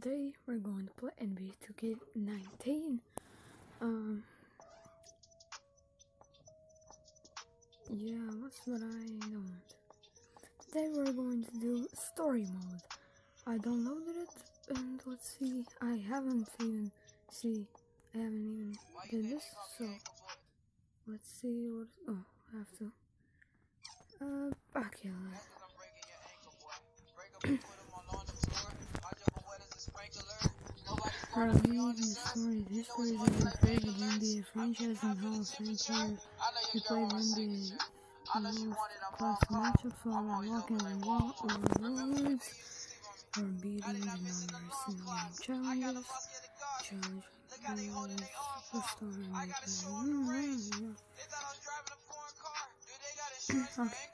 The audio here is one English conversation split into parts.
today we're going to play NBA 2K19. Um, yeah, that's what I don't. Today we're going to do story mode. I downloaded it and let's see. I haven't even see. I haven't even did this, so let's see what. Oh, I have to. Uh, okay. Reviewing the story, this story is a favorite NBA franchise and Hall of Fame player. He played NBA most class matchups while unlocking rewards for beating the numbers in challenges. Challenge rewards for story making. Okay.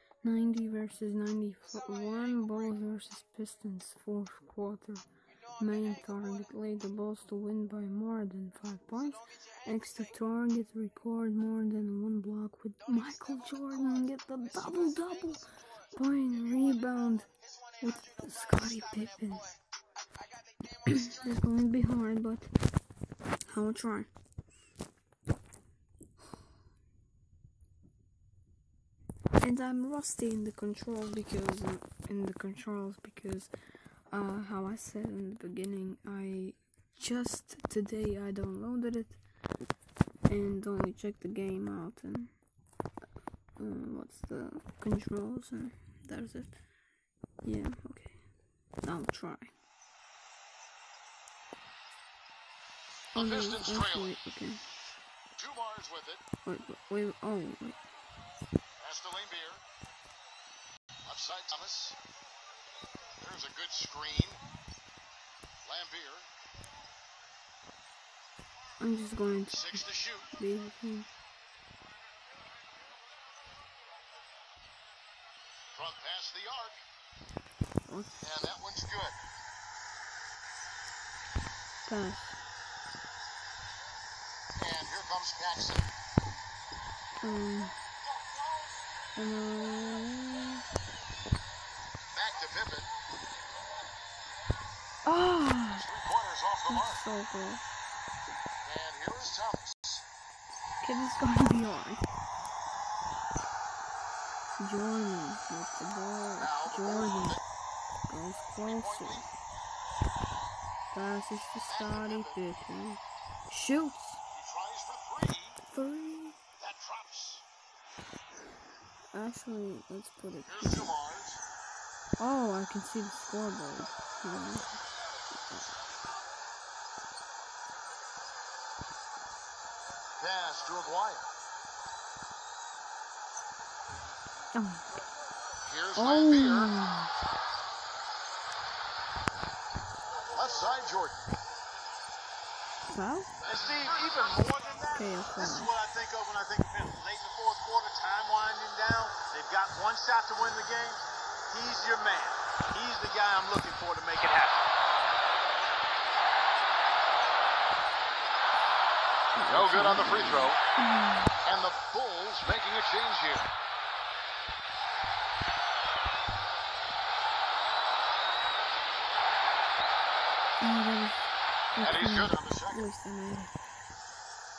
90 versus 91. Bulls versus Pistons. Fourth quarter. Main target. Lay the Bulls to win by more than 5 points. Extra target. Record more than one block with Michael Jordan. Get the double double. Point rebound with Scottie Pippen. it's going to be hard, but I'll try. And I'm rusty in the control because in the controls because uh, how I said in the beginning I just today I downloaded it and only checked the game out and uh, what's the controls and that's it. Yeah okay. I'll try. Oh no wait okay. Two bars with it. Wait wait, wait oh wait To Thomas. There's a good screen. Laimbeer. I'm just going to Six to shoot. be with him. Front past the arc. What? And that one's good. And here comes Paxson. Um. Ah, the mark. so good. And here is Thomas. This is gonna be hard. Jordan with the ball. Jordan goes closer. Passes to Scottie Pippen. Shoots. He tries for three. Three. That drops. Actually, let's put it here. Oh, I can see the scoreboard. Yeah. Pass to Aguirre. Oh. Here's. Oh. Left side, Jordan. Foul? And Steve, even more than that, Okay, this is what I think of when I think of him. Late in the fourth quarter, time winding down. They've got one shot to win the game. He's your man. He's the guy I'm looking for to make it happen. No good on the free throw. And the Bulls making a change here. Oh, And he's good on the second. Waste of night.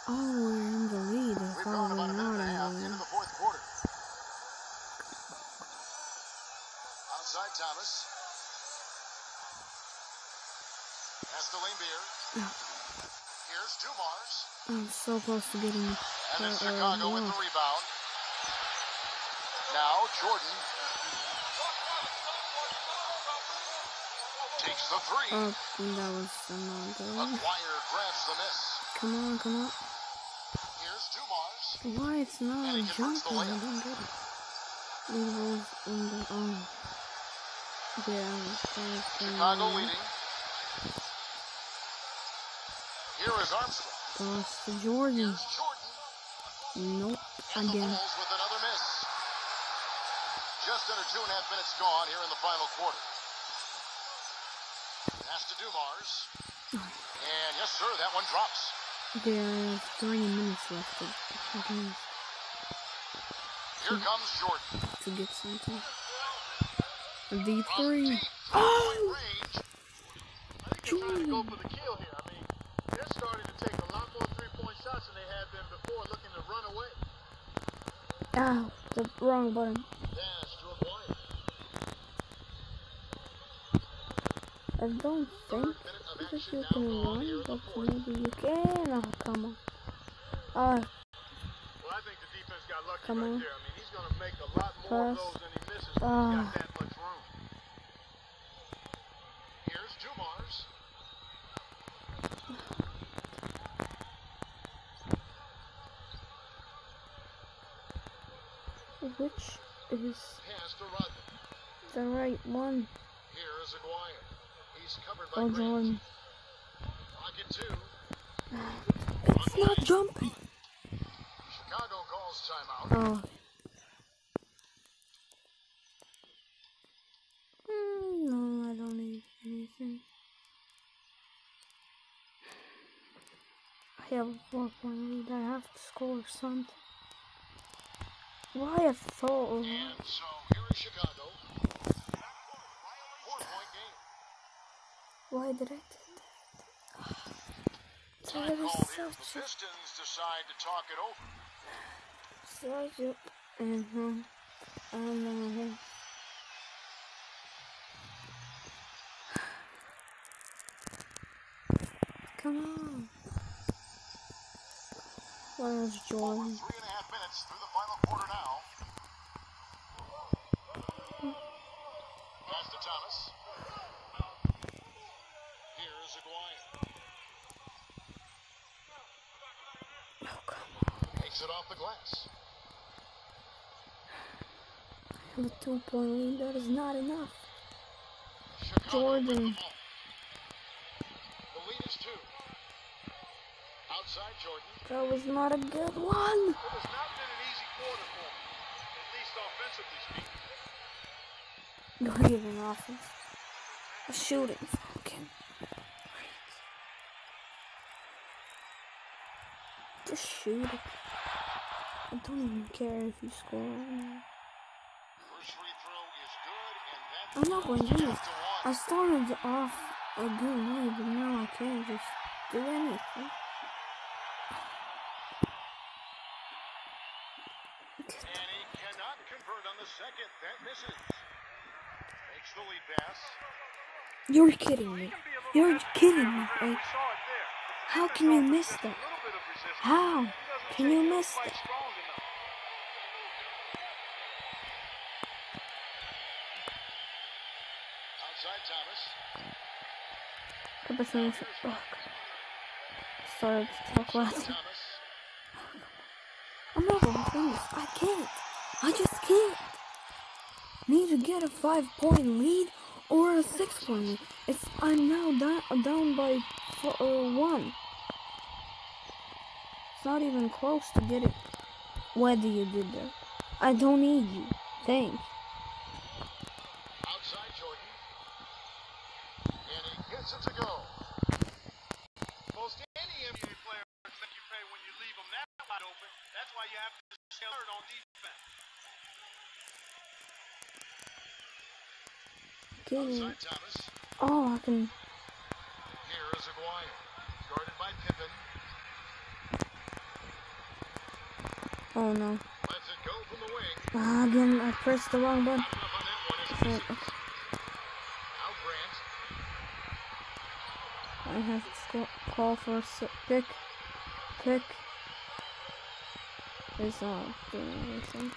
Oh, we're in the lead. We've thought gone we about a minute not and a half into the fourth quarter. Outside Thomas. Pass to Laimbeer. Here's Dumars. I'm so close to getting And it's uh, Chicago with the rebound. Now Jordan takes the three. Oh, that was not good. Aguirre grabs the miss. Come on, come on. Here's Dumars. Why it's not jumping? I don't get it. Was the oh. Chicago leading. Here is Armstrong. Pass to Jordan. Jordan. Nope. And Again. With another miss. Just under two and a half minutes gone here in the final quarter. Pass to Dumars. And yes, sir, that one drops. There's 30 minutes left of the game Here comes Jordan. to get something. trying to go Jordan. for the kill here. I mean, they're starting to take a lot more three-point shots than they had been before, looking to run away. Ow, the wrong button. Pass to Aguirre. I don't think that you can run, but maybe you can. Oh, come on. Uh, Well, I think the defense got lucky Come right on. there. I mean, he's going to make a lot more of Pass. those than he misses when Ah. he's got that much room. Here's Dumars. which is Pass to Rodman. the right one? Here is Aguirre. He's covered by. Jordan. Pocket two. It's not jumping. Chicago calls timeout. Oh. Hmm, no, I don't need anything. I have a four point lead. I have to score something. Why I thought And so here is Chicago. Four point game. why did I do that? Time That is called here. The such a Pistons decide to talk it over. such a uh-huh. I don't. Come on. Where's Over Jordan? three and a half minutes through the final quarter now. Pass to Thomas. Here is Aguirre. It off the glass. I have a two point lead. That is not enough. Chicago Jordan. with the ball. The lead is two. Outside Jordan. That was not a good one. Not been an easy quarter for him, at least offensively speaking. Not even offense. A shooting fucking. Just shoot it. I don't even care if you score or not. First free throw is good, and that's I'm not going to do this. I started off a good way, but now I can't just do anything. And he cannot convert on the second. That misses. Makes the lead pass. You're kidding me. You're kidding me. Like, We saw it there. how can you miss that? little bit of resistance. How can you miss that? Outside Thomas. Oh, started to talk last. I'm not gonna win this. I can't. I just can't. To get a five point lead or a six point lead. It's I'm now down down by four, uh, one. It's not even close to get it. What do you do there? I don't need you. Thanks. Outside Jordan. And he gets it to go. Most any NBA player expect you pay when you leave them that wide open. That's why you have to stay alert on defense. Thomas. Oh, I can. Here is Aguirre. Guarded by Pippen. Oh no. Lets it go from the wing. Ah, again, I pressed the wrong button. On that one. It's Okay. I have to call for a pick. Pick. It's not doing anything.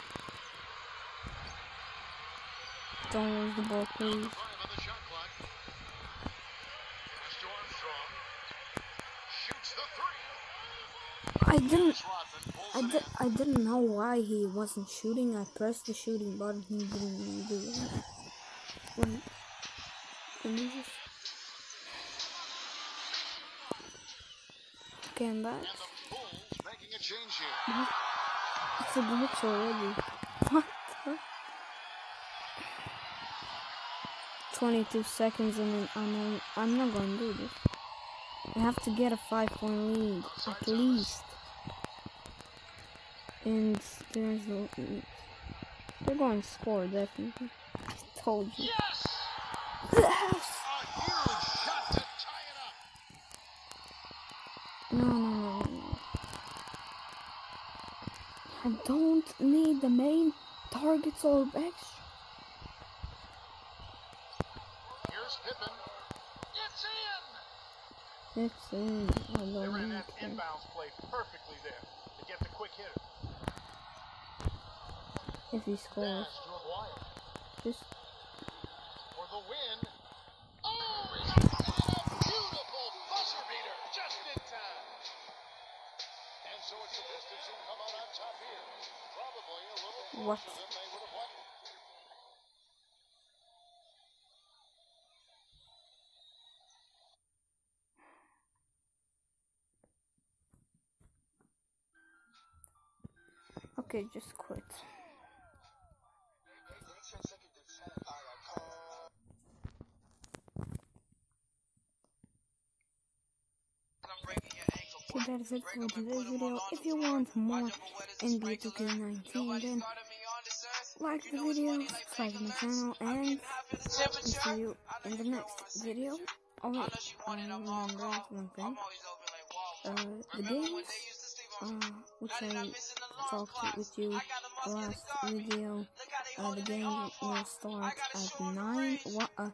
Don't lose the ball, please. Five on the shot clock. Pass to Armstrong. Shoots the three. I didn't. I, it di- I didn't know why he wasn't shooting. I pressed the shooting button. He didn't even do it. Can you just? Okay, I'm back. And the Bulls making a change here. It's a glitch already. What the? 22 seconds and then I'm, I'm not gonna do this. I have to get a 5 point lead, at least. And there's. They're going to score, definitely. I told you. Yes! Yes! A huge shot to tie it up. No, no, no, no, no. I don't need the main targets or extra. Here's Pippen. It's in. It's in. I They don't ran that inbounds play perfectly there to get the quick hitter. If he scores. Pass to Aguirre. Just for the win. Oh, he's got a beautiful buzzer beater just in time. And so it's the Pistons who come out on top here. Probably a little What? Okay, just quit. Okay, that is it for today's video. If you want more NBA 2K19, then like the video, subscribe to my channel, and see you in the next video. Wait, I remember one thing. Uh, the games, uh, which I talked with you last video, uh, the game will start at 9. What, uh,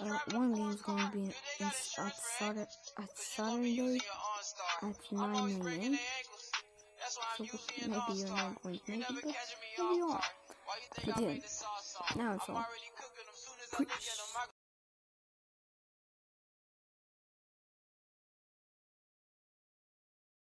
uh, one game is going to be at, Saturday, at Saturday at 9 a.m. So maybe you're not going to make it, maybe you are. But yeah, now it's all. Preach.